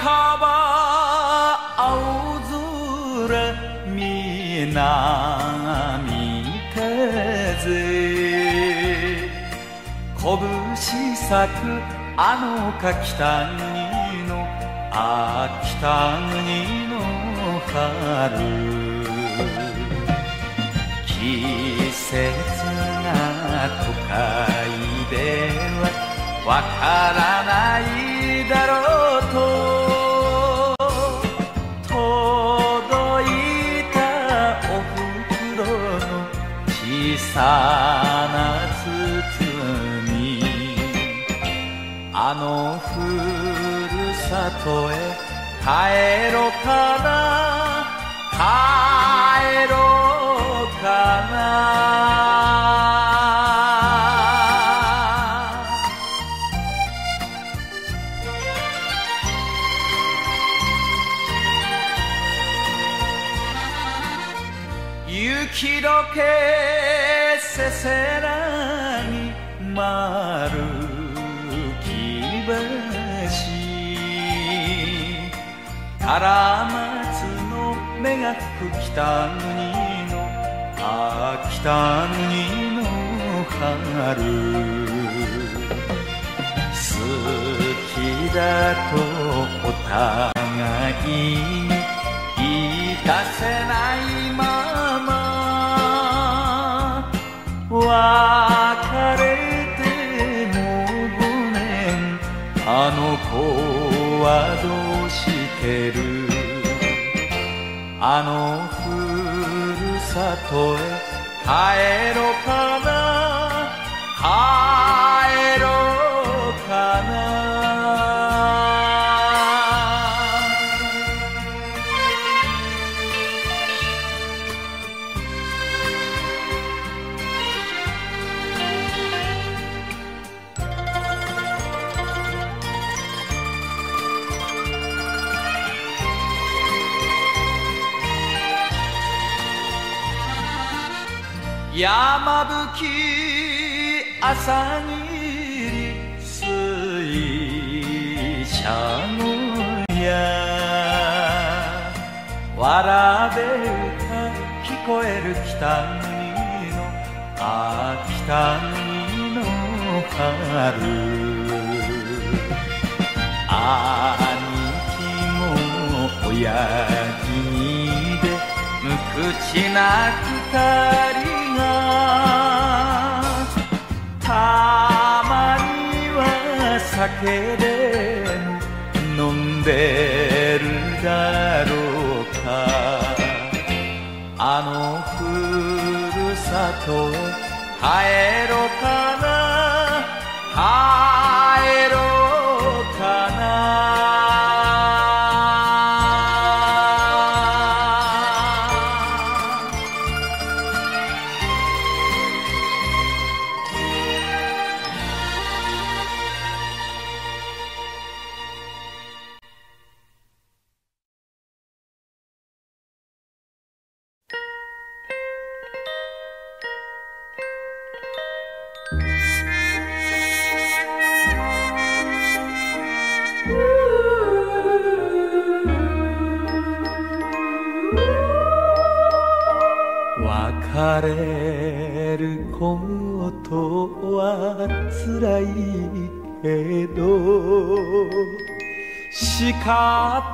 半ば青空南風拳咲くあのか北国のあ北国の春。季節が都会ではわからないだろうと。さな包み。あのふるさとへ帰ろかな。帰北国のあ北国の春。好きだとお互いに言い出せないまま。別れてもう5年。あの子はどうしてる？あの里へ。帰ろうかな。帰ろうかな。山吹き朝霧水車のやわらべ歌聞こえる北国のあ北国の春。兄貴も親父にで無口な二人たまには酒で飲んでるだろうか。あのふるさと帰ろうかな。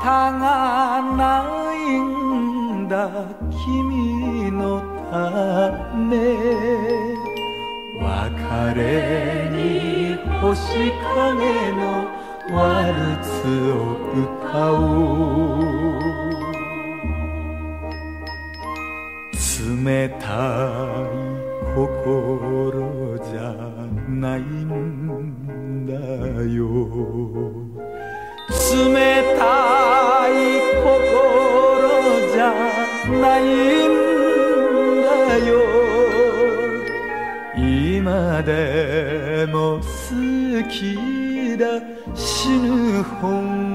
たがないんだ君のため。別れに星影のでも好きだ。死ぬ本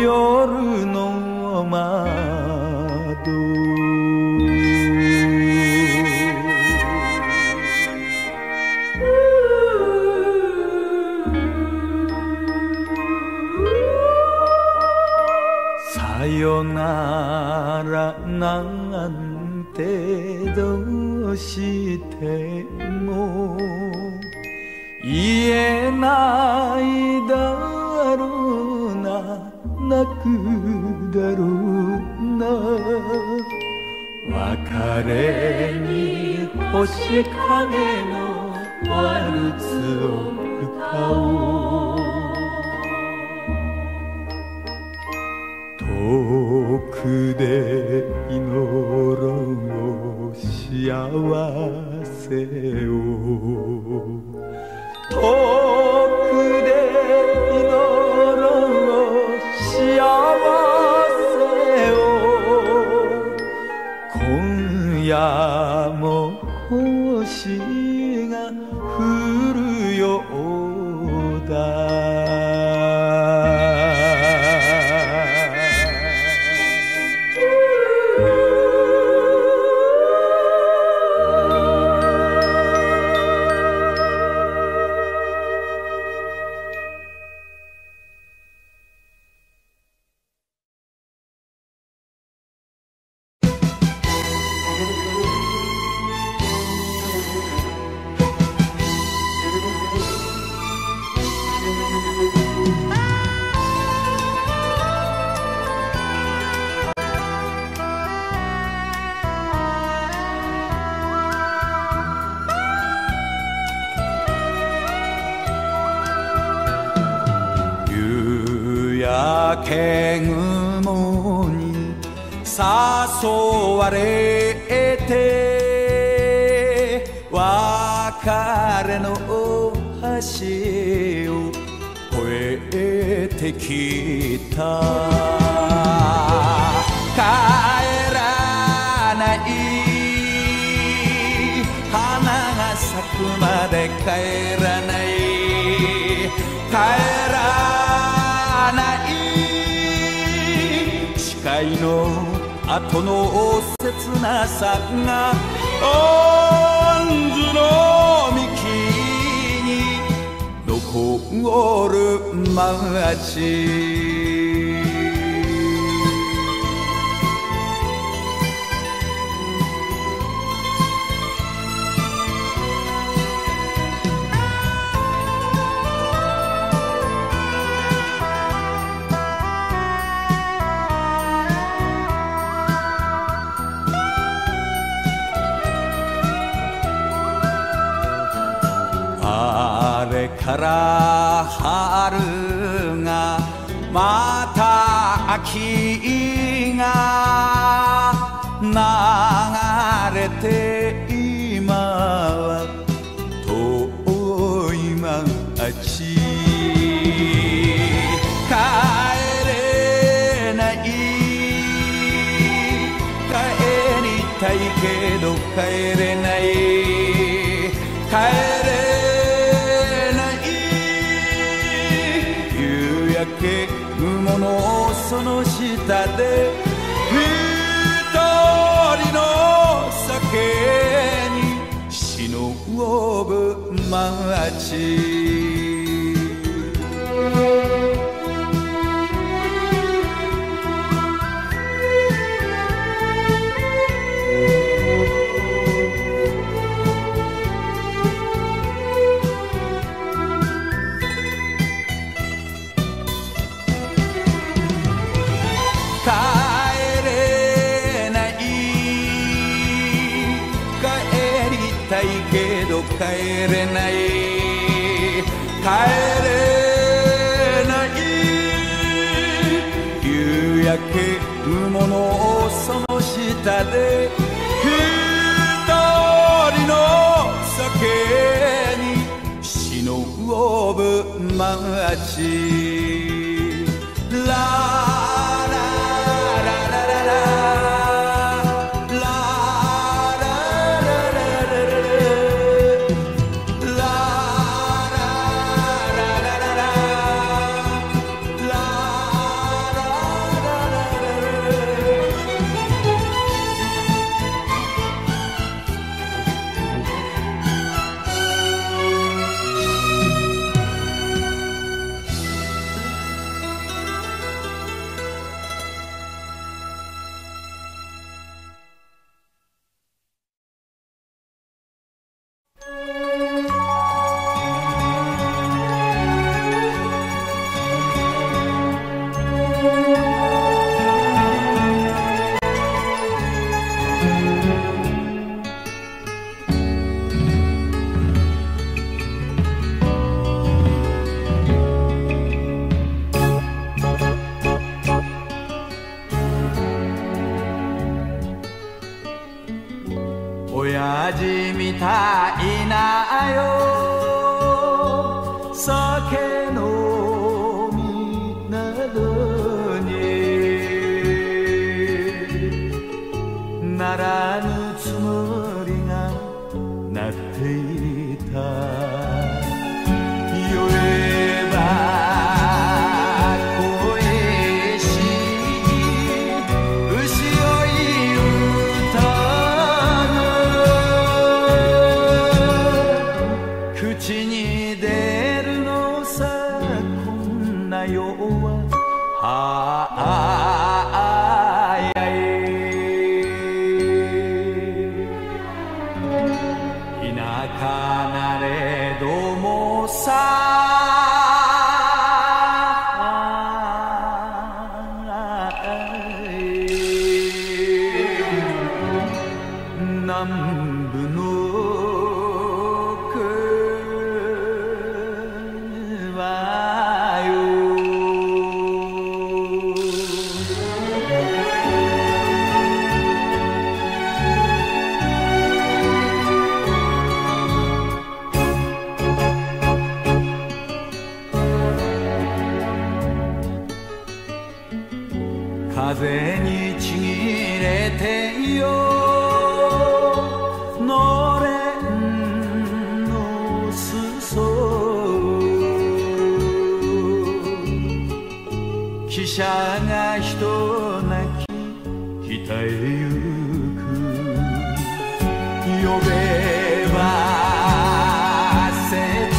夜の窓。さよならなんてどうしても。言えないだろう。泣くだろうな別れに星影のワルツを歌おう。遠くで祈ろう幸せを。後の切なさが恩図の幹に残る街から春がまた秋が流れて今は遠い街。帰れない。帰りたいけど帰れない。下で一人の酒に忍ぶ街。切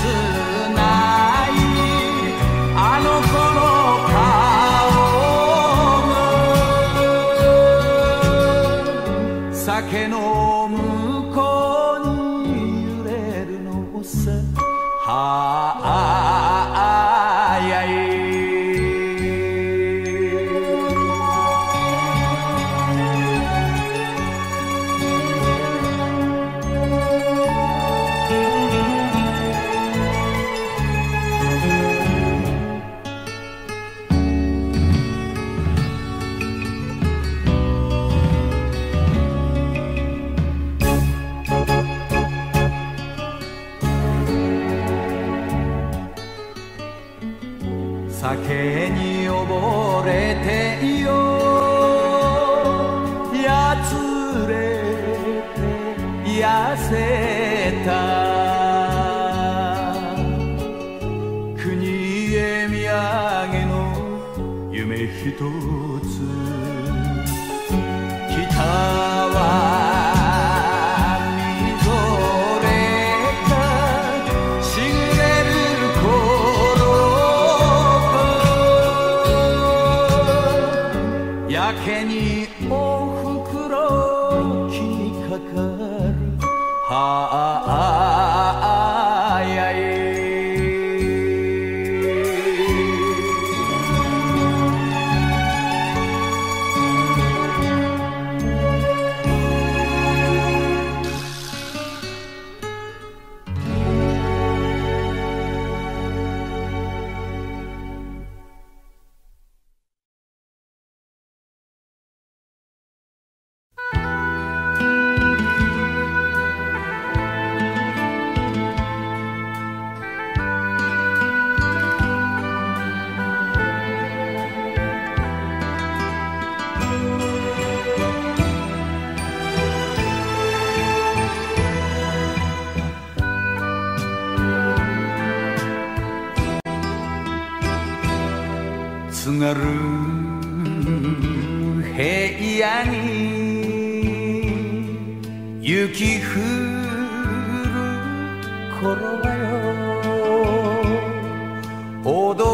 よ歩道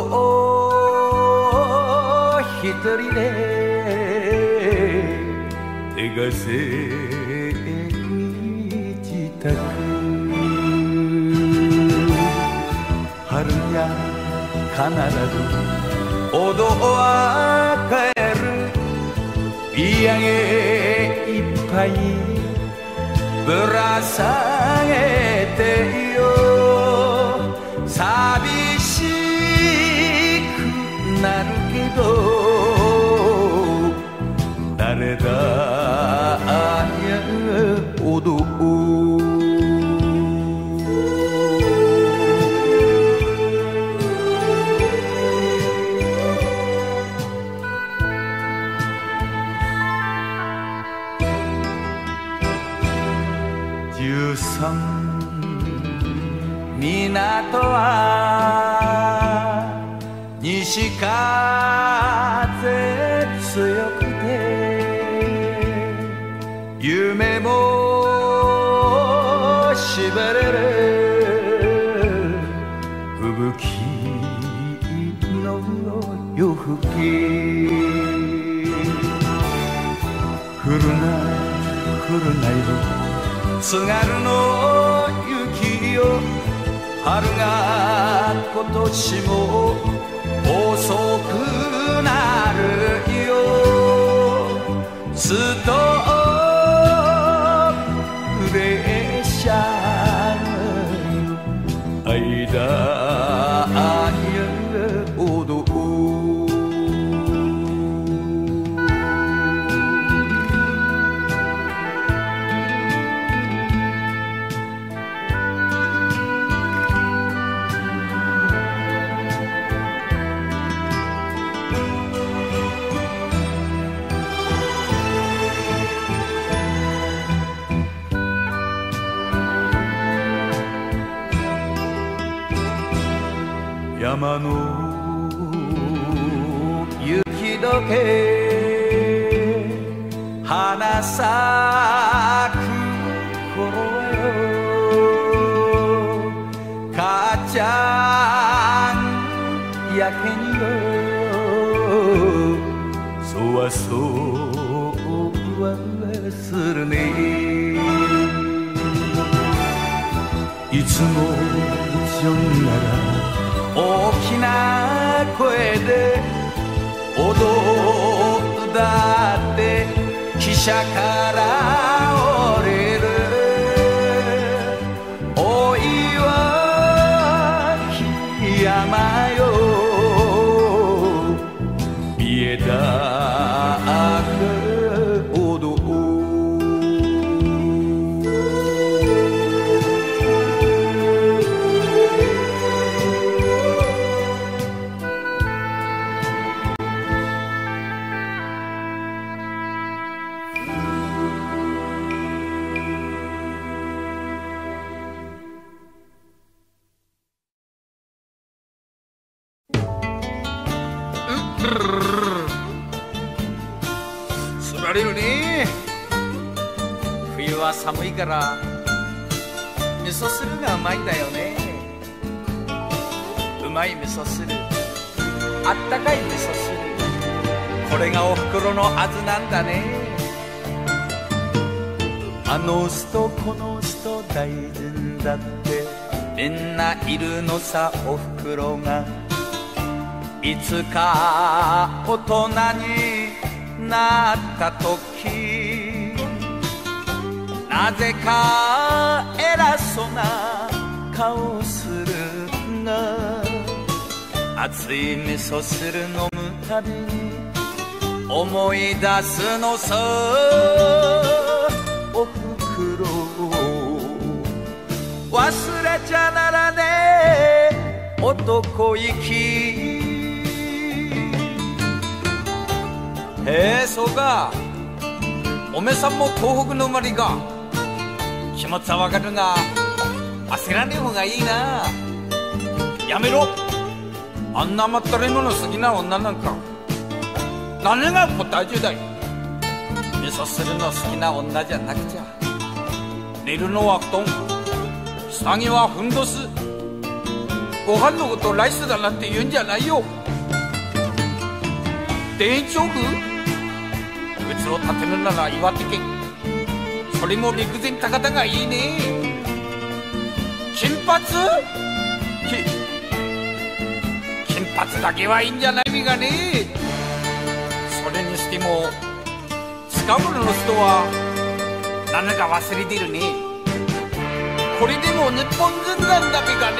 一人で。手がせ自宅春や必ずお堂は帰る。見上げいっぱいぶら下げてよけど誰だ？やお堂十三。港は西風強の夜更け。降るな降るなよ。津軽の雪よ春が今年も遅くなるよ。け花咲く頃よ母ちゃんやけに Shaka. れがおふくろの味なんだね。あの人この人大臣だって。みんないるのさおふくろが。いつか大人になった時。なぜか偉そうな顔するが。熱い味噌汁飲むたびに思い出すのさ。おふくろ忘れちゃならね。え男行き。へえそうか。おめさんも東北の生まれか。気持ちはわかるが焦らねえ方がいいな。やめろ。あんな甘ったるいもの好きな女なんか。何がポタージュだよ。味噌汁の好きな女じゃなくちゃ。寝るのは布団下着はふんどす。ご飯のことライスだなんて言うんじゃないよ。田園調布靴を立てるなら岩手県。それも陸前高田がいいね。金髪？金髪だけはいいんじゃない？みがね。も近頃の人は何か忘れてるね。これでも日本人なんだべかね。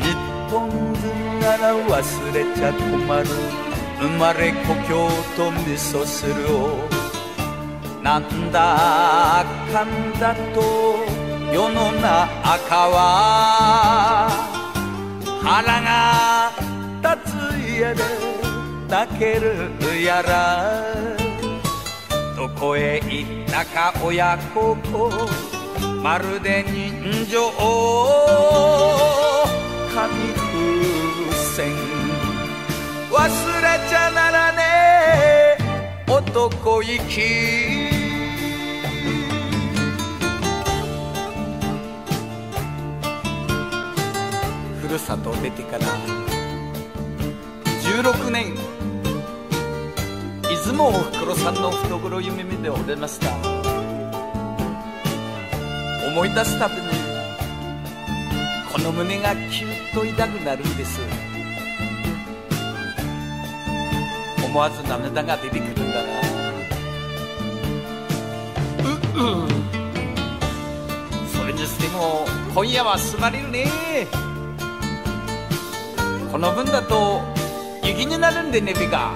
日本人なら忘れちゃ困る。生まれ故郷と味噌汁を。なんだかんだと世の中は腹が立つやで泣けるやら。どこへ行ったか親孝行まるで人情。紙風船。忘れちゃならね。え男行き。ふるさと出てから16年出雲おふくろさんの懐夢見でおれました。思い出すたびにこの胸がキュッと痛くなるんです。思わず涙が出てくるんだな。ううそれにしても今夜はすまれるね。この分だと敵になるんでねべが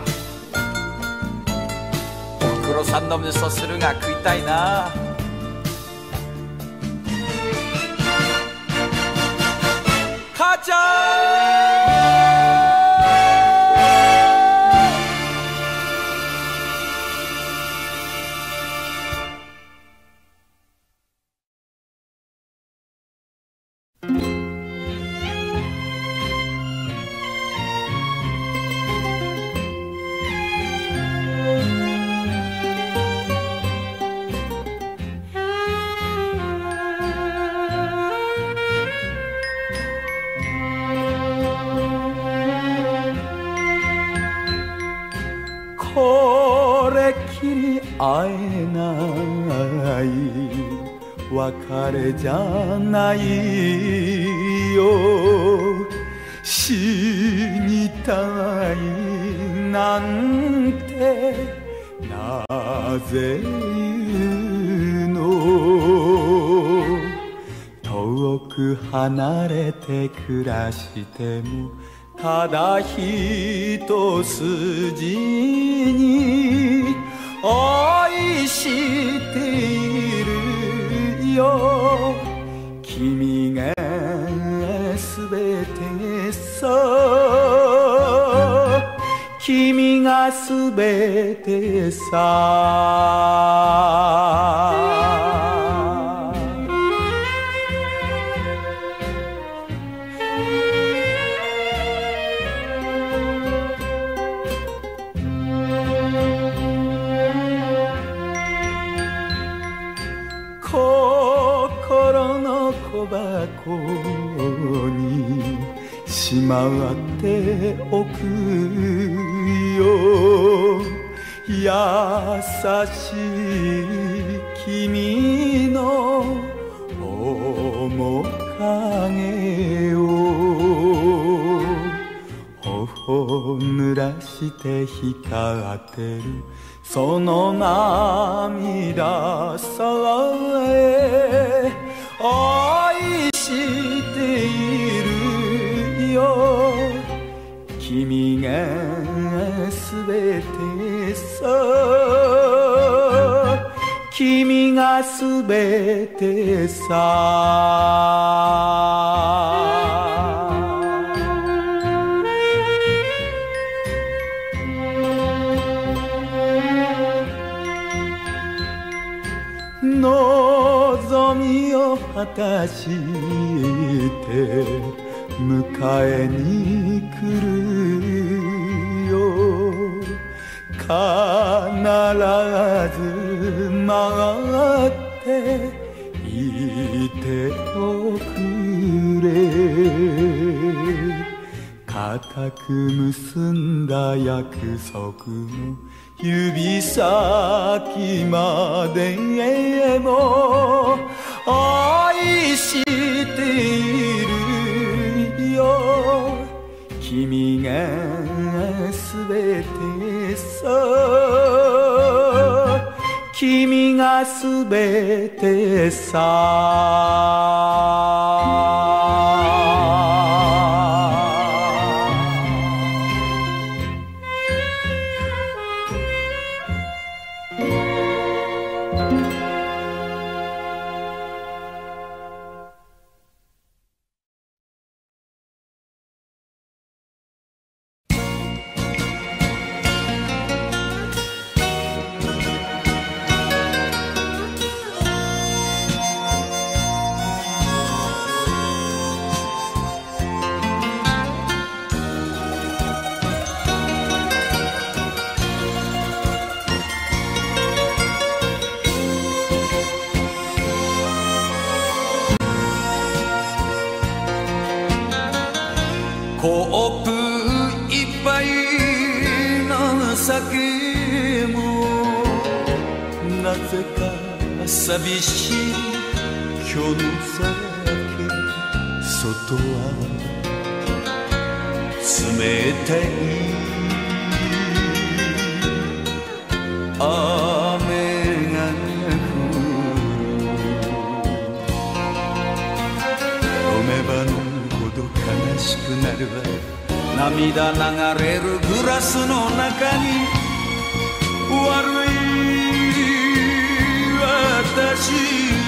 おふくろさんの味噌汁が食いたいな。きり会えない。別れじゃないよ。死にたいなんて。なぜ言うの？遠く離れて暮らしてもただ一筋に愛しているよ。君がすべてさ君がすべてさ。しまっておくよ。優しい君の面影を。頬濡らして光ってる。その涙さえ。愛している。よ君がすべてさ。君がすべてさ。望みを果たして迎えに来るよ。必ず待っていておくれ。固く結んだ約束の指先までも君がすべてさ。君がすべてさ。寂しい。今日の酒外は冷たい。雨が降る飲めば飲むほど悲しくなるわ。涙流れるグラスの中に悪い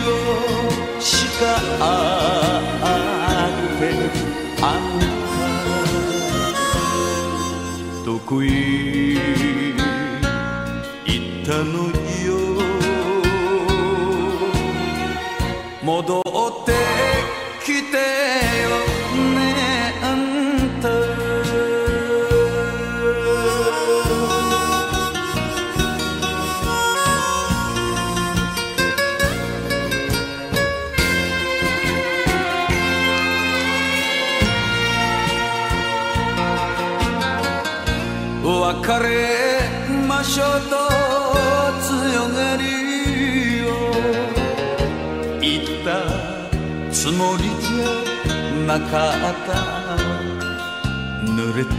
をしかあってあんたどこへ行ったのよ。戻ってきて。しょと強がりを。言ったつもりじゃなかった。濡れて。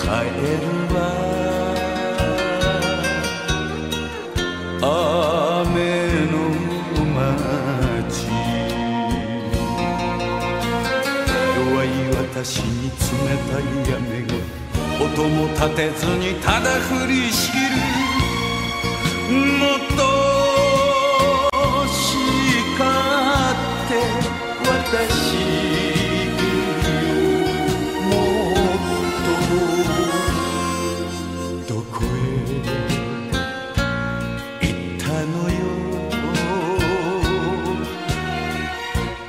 帰るわ雨の街。弱い私に冷たい雨が音も立てずにただ降りしきる。もっと叱って私もっとどこへ行ったのよ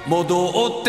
戻って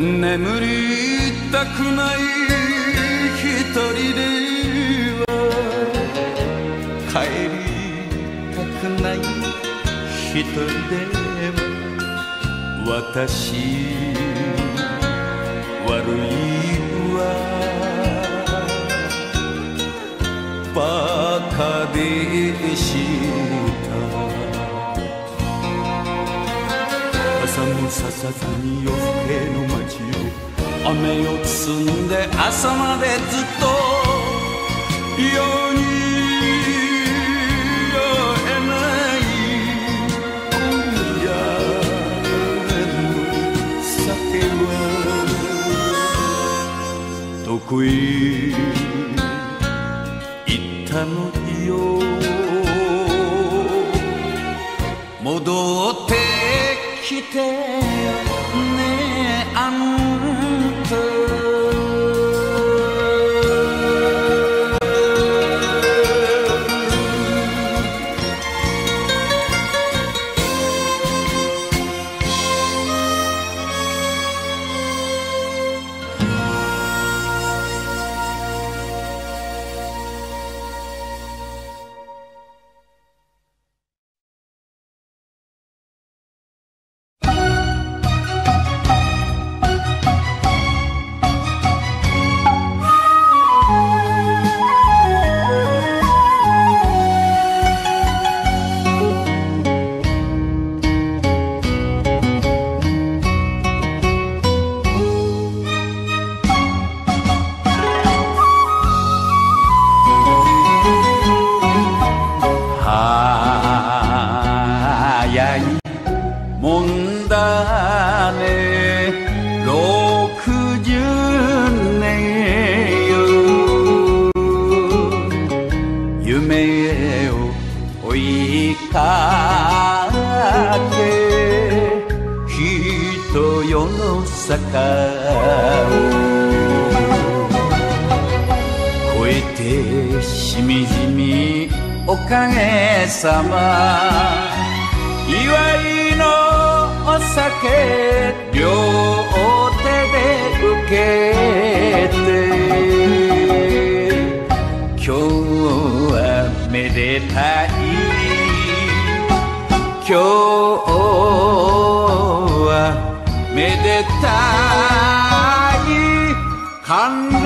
眠りたくない一人では帰りたくない一人では私悪いわバカでしささずに夜更けの街を雨を包んで朝までずっと夜にど得意行ったのよ戻たい。今日はめでたい。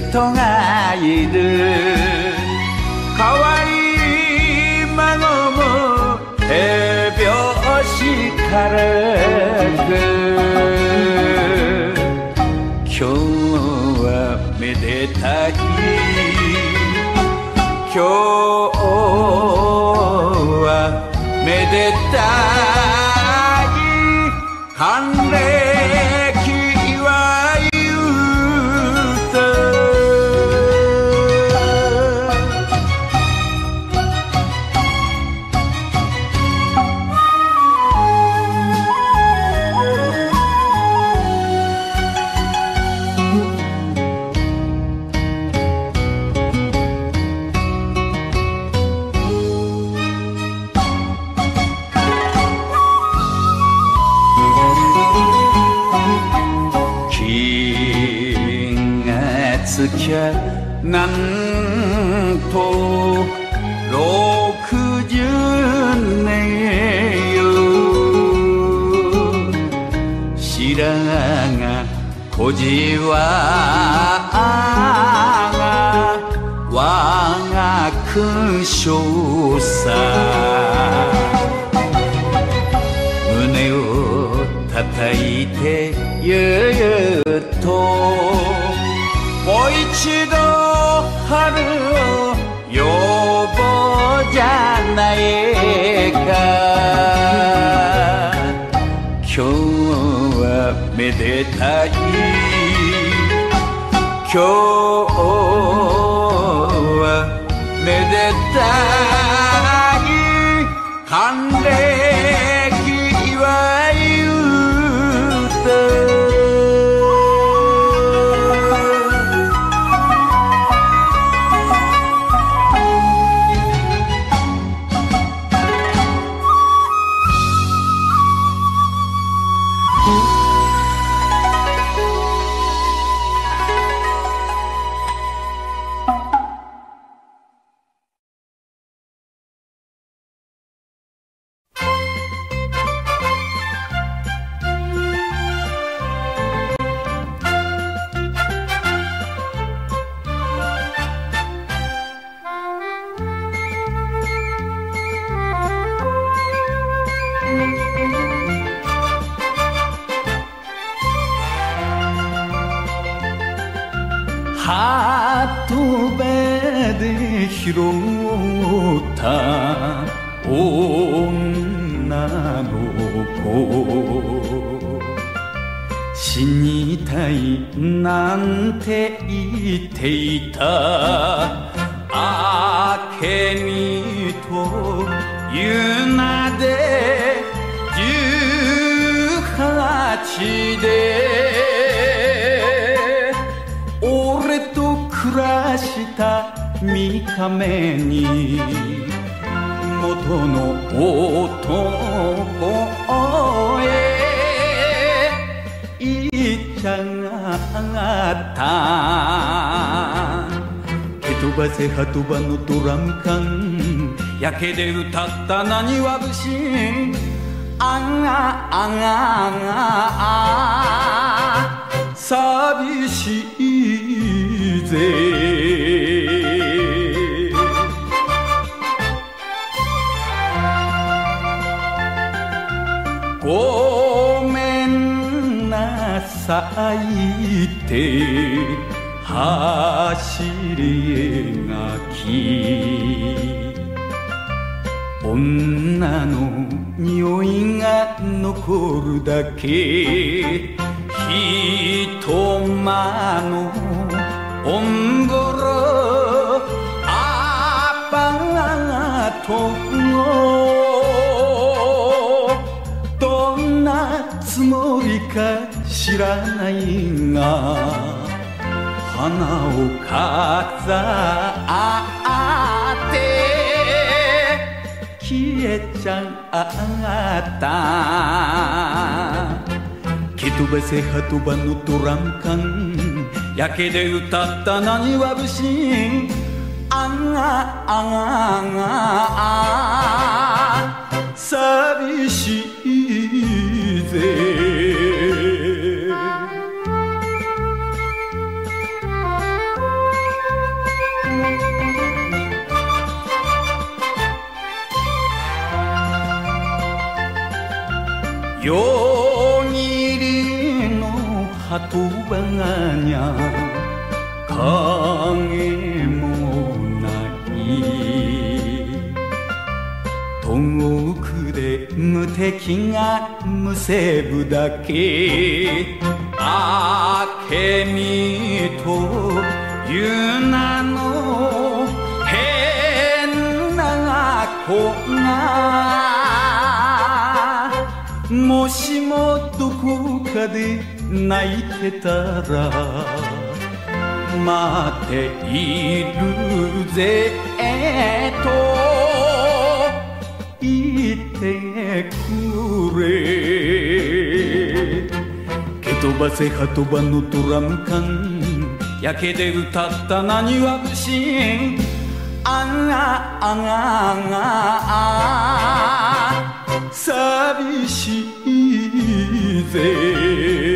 人がいる。可愛い孫も手拍子軽く。今日はめでたい。今日はめでたい。小じわが我が勲章さ胸を叩いてゆうともう一度春を呼ぼうじゃないか。今日はめでたい今日鳩場で拾った女の子。死にたいなんて言っていた。明美という名で十八で。らした三日目に元の男へ行っちゃった。蹴飛ばせ鳩場のドラム缶焼けで歌ったなにわ節。あがあがあが寂しいぜごめんなさいって走り描き。女の匂いが残るだけ。人間のおんぼろアパートのどんなつもりか知らないが花を飾って消えちゃった蹴飛ばせ鳩場のドラム缶焼けで歌ったなにわ節あがあがあが寂しいぜ夜霧の影もない。遠くで無敵がむせぶだけ。明美という名の変な子が。もしもどこかで泣いてたら待っているぜと言ってくれ。蹴飛ばせ鳩場のドラム缶焼けで歌ったなにわ節あがあがあが寂しいぜ。